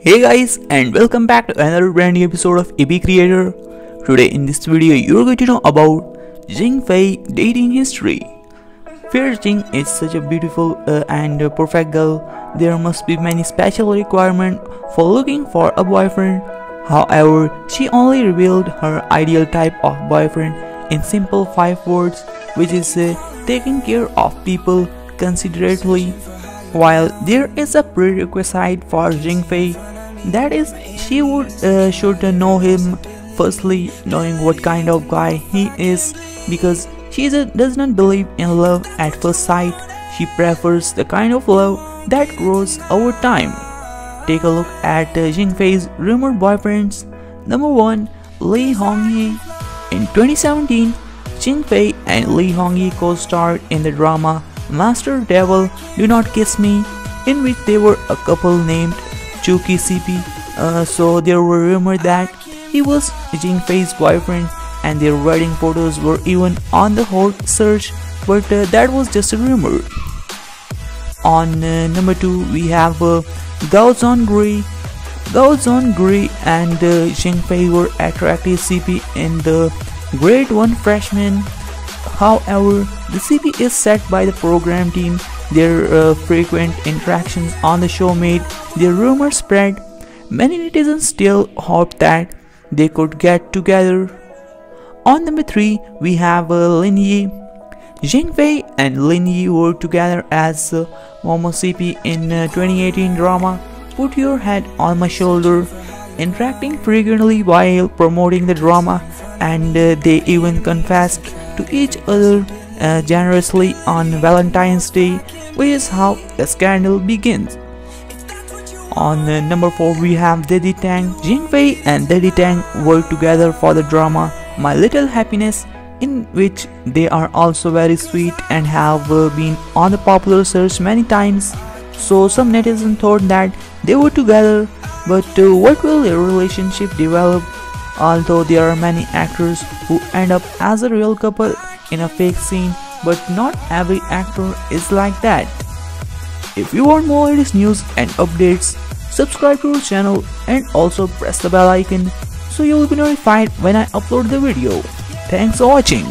Hey guys and welcome back to another brand new episode of AB Creator. Today in this video you're going to know about Xing Fei dating history. Fair Jing is such a beautiful uh, and uh, perfect girl. There must be many special requirements for looking for a boyfriend. However, she only revealed her ideal type of boyfriend in simple 5 words which is uh, taking care of people considerately while there is a prerequisite for Xing Fei, that is, she would uh, should know him firstly, knowing what kind of guy he is, because she does not believe in love at first sight. She prefers the kind of love that grows over time. Take a look at uh, Xing Fei's rumored boyfriends. Number one, Lee Hongyi. In 2017, Xing Fei and Lee Hongyi co-starred in the drama Master Devil Do Not Kiss Me, in which they were a couple named Chuki CP. Uh, so there were rumors that he was Xing Fei's boyfriend and their wedding photos were even on the hot search, but uh, that was just a rumor. On uh, number 2 we have uh, Gao Zhongui. Gao Zhongui and uh, Xing Fei were attractive CP in the grade 1 freshman However, the CP is set by the program team. Their uh, frequent interactions on the show made their rumors spread. Many netizens still hope that they could get together. On number 3, we have uh, Lin Yi. Xing Fei and Lin Yi were together as uh, Momo CP in uh, 2018 drama Put Your Head on My Shoulder, interacting frequently while promoting the drama, and uh, they even confessed to each other uh, generously on Valentine's Day, which is how the scandal begins. On uh, number 4 we have Daddy Tang. Xing Fei and Daddy Tang work together for the drama My Little Happiness in which they are also very sweet and have uh, been on the popular search many times. So some netizens thought that they were together but uh, what will their relationship develop although there are many actors who end up as a real couple in a fake scene but not every actor is like that. If you want more latest news and updates, subscribe to our channel and also press the bell icon so you will be notified when I upload the video. Thanks for watching.